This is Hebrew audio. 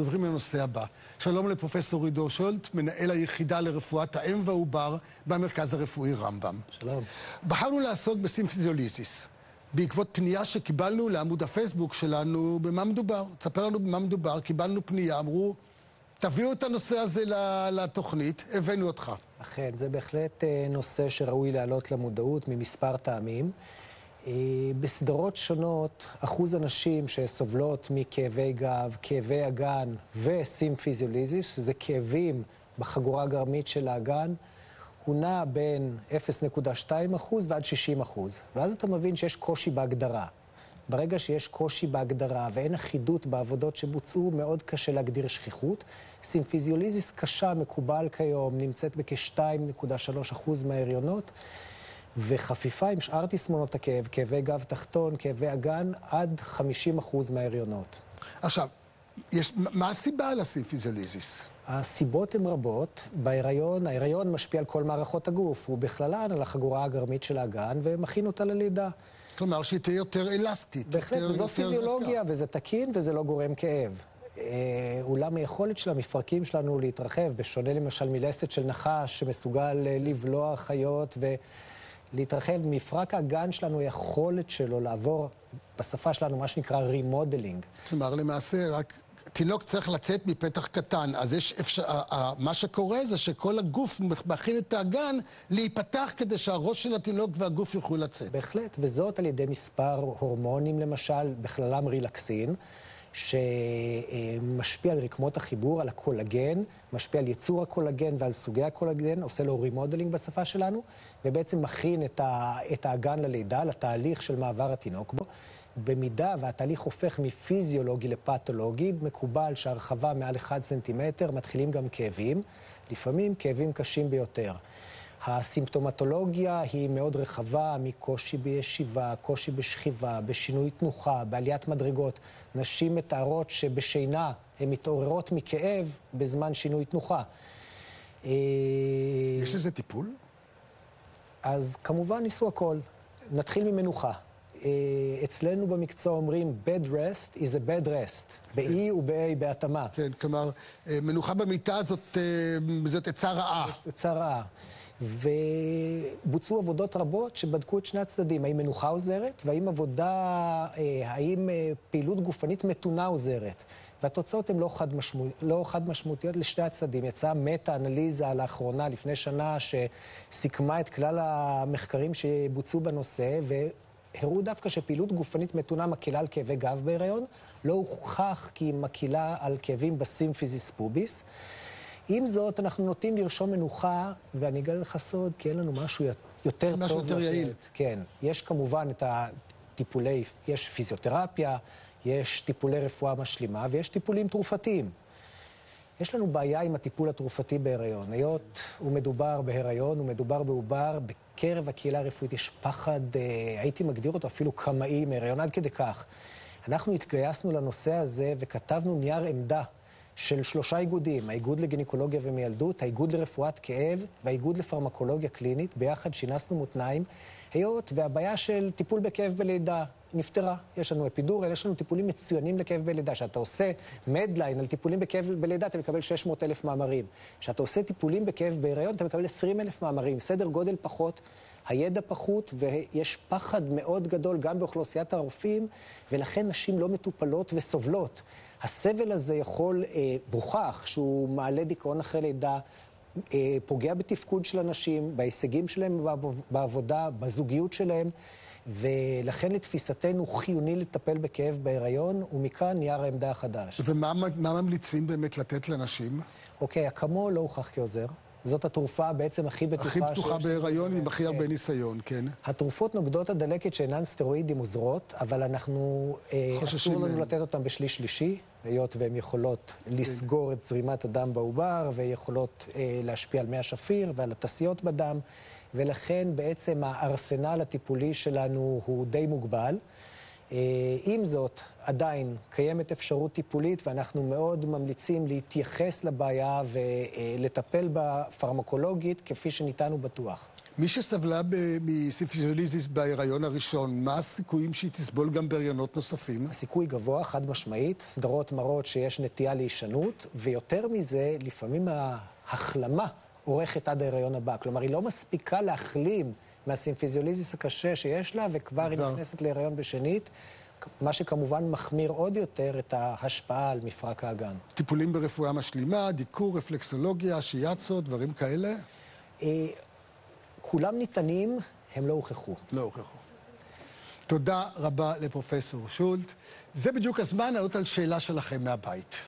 עוברים לנושא הבא. שלום לפרופסור עידו שולט, מנהל היחידה לרפואת האם והעובר במרכז הרפואי רמב"ם. שלום. בחרנו לעסוק בסימפיזיוליסיס, בעקבות פנייה שקיבלנו לעמוד הפייסבוק שלנו במה מדובר. תספר לנו במה מדובר, קיבלנו פנייה, אמרו, תביאו את הנושא הזה לתוכנית, הבאנו אותך. אכן, זה בהחלט אה, נושא שראוי להעלות למודעות ממספר טעמים. אה, בסדרות שונות, אחוז הנשים שסובלות מכאבי גב, כאבי אגן וסימפיזיוליזיס, שזה כאבים בחגורה הגרמית של האגן, הוא נע בין 0.2% ועד 60%. ואז אתה מבין שיש קושי בהגדרה. ברגע שיש קושי בהגדרה ואין אחידות בעבודות שבוצעו, מאוד קשה להגדיר שכיחות. סימפיזיוליזיס קשה, מקובל כיום, נמצאת בכ-2.3% מההריונות. וחפיפה עם שאר תסמונות הכאב, כאבי גב תחתון, כאבי אגן, עד 50% מההריונות. עכשיו, יש, מה הסיבה לסימפיזיוליזיס? הסיבות הן רבות. בהיריון, ההיריון משפיע על כל מערכות הגוף, ובכללן על החגורה הגרמית של האגן, ומכין אותה ללידה. כלומר, שהיא תהיה יותר אלסטית. בהחלט, יותר, וזו יותר פיזיולוגיה, רכה. וזה תקין, וזה לא גורם כאב. אה, אולם היכולת של המפרקים שלנו להתרחב, בשונה למשל מלסת של נחש, שמסוגל אה, לבלוע חיות ולהתרחב, מפרק האגן שלנו, היכולת שלו לעבור, בשפה שלנו, מה שנקרא remodeling. כלומר, למעשה, רק תינוק צריך לצאת מפתח קטן, אז יש אפשר... מה שקורה זה שכל הגוף מכין את האגן להיפתח כדי שהראש של התינוק והגוף יוכלו לצאת. בהחלט, וזאת על ידי מספר הורמונים למשל, בכללם רילקסין, שמשפיע על רקמות החיבור, על הקולגן, משפיע על ייצור הקולגן ועל סוגי הקולגן, עושה לו remodeling בשפה שלנו, ובעצם מכין את, ה, את האגן ללידה, לתהליך של מעבר התינוק בו. במידה והתהליך הופך מפיזיולוגי לפתולוגי, מקובל שהרחבה מעל 1 סנטימטר מתחילים גם כאבים, לפעמים כאבים קשים ביותר. הסימפטומטולוגיה היא מאוד רחבה, מקושי בישיבה, קושי בשכיבה, בשינוי תנוחה, בעליית מדרגות. נשים מתארות שבשינה הן מתעוררות מכאב בזמן שינוי תנוחה. אה, יש לזה טיפול? אז כמובן ניסו הכל. נתחיל ממנוחה. אה, אצלנו במקצוע אומרים bed rest is a bed rest, ב-E וב-A בהתאמה. כן, כלומר, אה, מנוחה במיטה זאת, זאת עצה רעה. עצה רעה. ובוצעו עבודות רבות שבדקו את שני הצדדים, האם מנוחה עוזרת והאם עבודה, אה, האם אה, פעילות גופנית מתונה עוזרת. והתוצאות הן לא חד, משמו, לא חד משמעותיות לשני הצדדים. יצאה מטה-אנליזה לאחרונה, לפני שנה, שסיכמה את כלל המחקרים שבוצעו בנושא, והראו דווקא שפעילות גופנית מתונה מקלה על כאבי גב בהיריון, לא הוכח כי היא מקלה על כאבים בסימפיזיס פוביס. עם זאת, אנחנו נוטים לרשום מנוחה, ואני אגלה לך סוד, כי אין לנו משהו יותר טוב. משהו יותר יעיל. כן. יש כמובן את הטיפולי, יש פיזיותרפיה, יש טיפולי רפואה משלימה, ויש טיפולים תרופתיים. יש לנו בעיה עם הטיפול התרופתי בהיריון. היות ומדובר בהיריון, ומדובר בעובר, בקרב הקהילה הרפואית יש פחד, אה, הייתי מגדיר אותו אפילו קמאי מהיריון, עד כדי כך. אנחנו התגייסנו לנושא הזה וכתבנו נייר עמדה של שלושה איגודים, האיגוד לגינקולוגיה ומיילדות, האיגוד לרפואת כאב והאיגוד לפרמקולוגיה קלינית, ביחד שינסנו מותניים, היות והבעיה של טיפול בכאב בלידה נפתרה. יש לנו אפידורל, יש לנו טיפולים מצוינים לכאב בלידה. כשאתה עושה מדליין על טיפולים בכאב בלידה, אתה מקבל 600 אלף מאמרים. כשאתה עושה טיפולים בכאב בהיריון, אתה מקבל 20 אלף מאמרים. סדר גודל פחות. הידע פחות, ויש פחד מאוד גדול גם באוכלוסיית הרופאים, ולכן נשים לא מטופלות וסובלות. הסבל הזה יכול, אה, מוכח שהוא מעלה דיכאון אחרי לידה, אה, פוגע בתפקוד של אנשים, בהישגים שלהם בעב- בעבודה, בזוגיות שלהם, ולכן לתפיסתנו חיוני לטפל בכאב בהיריון, ומכאן נייר העמדה החדש. ומה מה ממליצים באמת לתת לנשים? אוקיי, אקמו לא הוכח כעוזר. זאת התרופה בעצם הכי בטוחה הכי שיש. בהיריון עם הכי כן. הרבה ניסיון, כן. התרופות נוגדות הדלקת שאינן סטרואידים עוזרות, אבל אנחנו... אה, חוששים אסור לנו מהן. לתת אותן בשליש שלישי, היות והן יכולות לסגור את זרימת הדם בעובר, ויכולות אה, להשפיע על מי השפיר ועל התסיות בדם, ולכן בעצם הארסנל הטיפולי שלנו הוא די מוגבל. אה, עם זאת, עדיין קיימת אפשרות טיפולית, ואנחנו מאוד ממליצים להתייחס לבעיה ולטפל בה פרמקולוגית כפי שניתן ובטוח. מי שסבלה מסימפיזוליזיס בהיריון הראשון, מה הסיכויים שהיא תסבול גם בהריונות נוספים? הסיכוי גבוה, חד משמעית. סדרות מראות שיש נטייה להישנות, ויותר מזה, לפעמים ההחלמה אורכת עד ההיריון הבא. כלומר, היא לא מספיקה להחלים מהסימפיזיוליזיס הקשה שיש לה, וכבר היא נכנסת להיריון בשנית. מה שכמובן מחמיר עוד יותר את ההשפעה על מפרק האגן. טיפולים ברפואה משלימה, דיקור, רפלקסולוגיה, שיאצו, דברים כאלה? אה, כולם ניתנים, הם לא הוכחו. לא הוכחו. תודה רבה לפרופסור שולט. זה בדיוק הזמן לענות על שאלה שלכם מהבית.